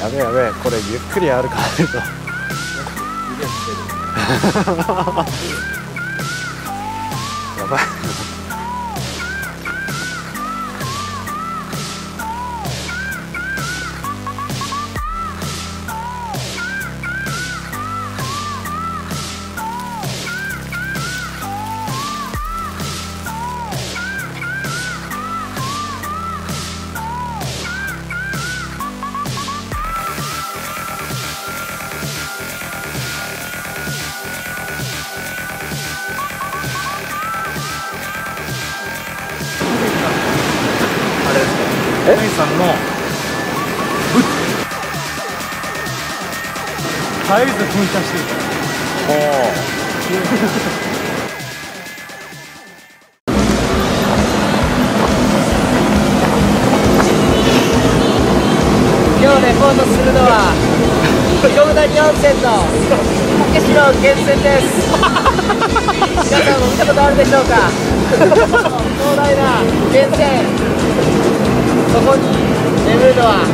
やべえやべえこれゆっくり歩かないと やばいえ？ナイさんのぶっ絶えず噴射してる。今日レポートするのは広谷温泉の竹城源泉です。皆さんも見たことあるでしょうか？壮大な源泉そこに眠るのは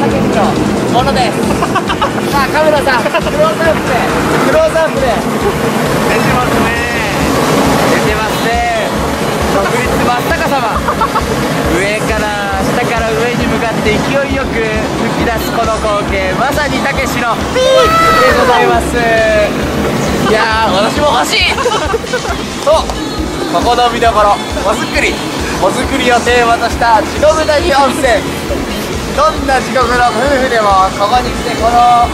竹城ものです。さあカメラさんクローズアップで。クローズアップで。出てますね。出てますね。国立真っ逆さま。上から下から上に向かって勢いよく吹き出すこの光景まさにたけしの。ピークでございます。いやー私も欲しい。と ここの見どころお作り。お作りをテーマとした地獄谷温泉。どんな地獄の夫婦でもここに来てこの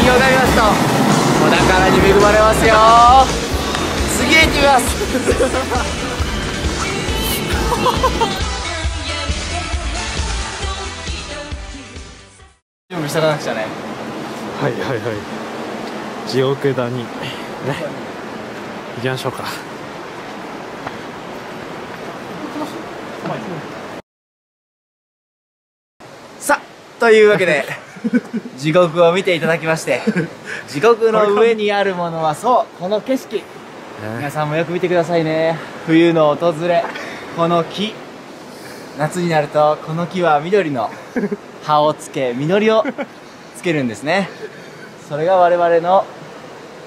滝を拝みますとお宝に恵まれますよ。次へ行ってみます。準備しとかなくちゃね。はいはいはい。地獄谷。ね。行きましょうか。さあというわけで 地獄を見ていただきまして地獄の上にあるものはそうこの景色。皆さんもよく見てくださいね。冬の訪れこの木。夏になるとこの木は緑の葉をつけ実りをつけるんですね。それが我々の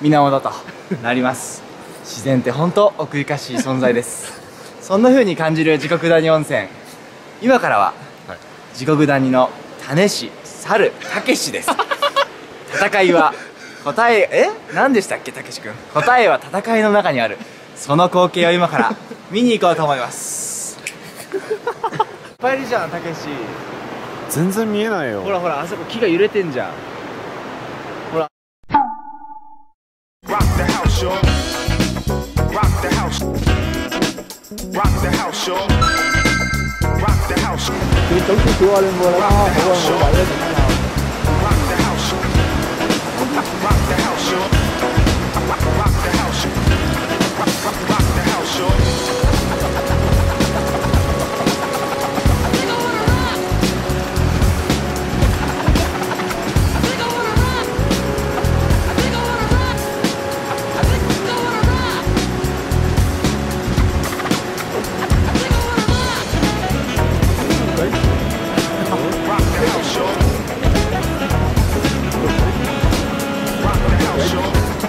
源となります。自然って本当奥ゆかしい存在ですそんな風に感じる地獄谷温泉。今からは地獄谷の種師猿たけしです。戦いは答ええ？何でしたっけたけし君？答えは戦いの中にある。その光景を今から 見に行こうと思います。いっぱいいるじゃんたけし。全然見えないよ。ほらほらあそこ木が揺れてんじゃん Shaw. Rock the house. Rock the house. Rock the house. Rock the house.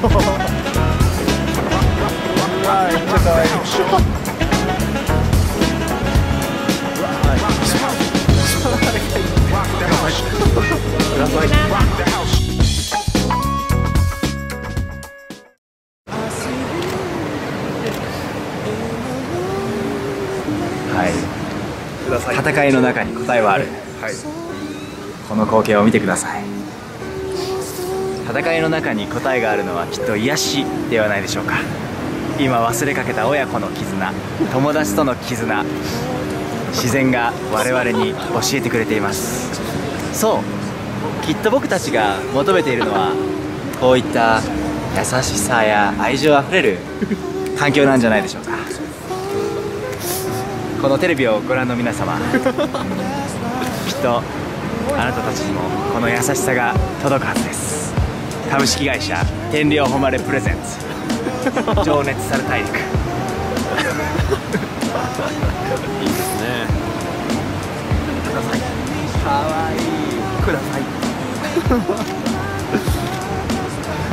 はい。戦いの中に答えはある、この光景を見てください戦いの中に答えがあるのはきっと癒しではないでしょうか。今忘れかけた親子の絆友達との絆自然が我々に教えてくれています。そうきっと僕たちが求めているのはこういった優しさや愛情あふれる環境なんじゃないでしょうか。このテレビをご覧の皆様きっとあなたたちにもこの優しさが届くはずです。株式会社天領誉れプレゼンツ。情熱さる大陸。いいですね。くださいかわいい。ください。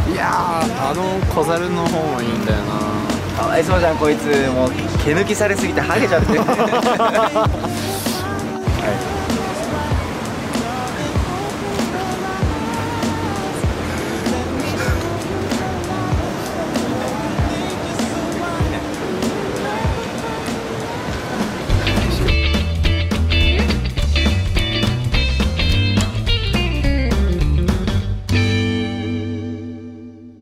いやーあの小猿の方もいいんだよな。かわいそうじゃんこいつ。もう毛抜きされすぎてハゲちゃって。る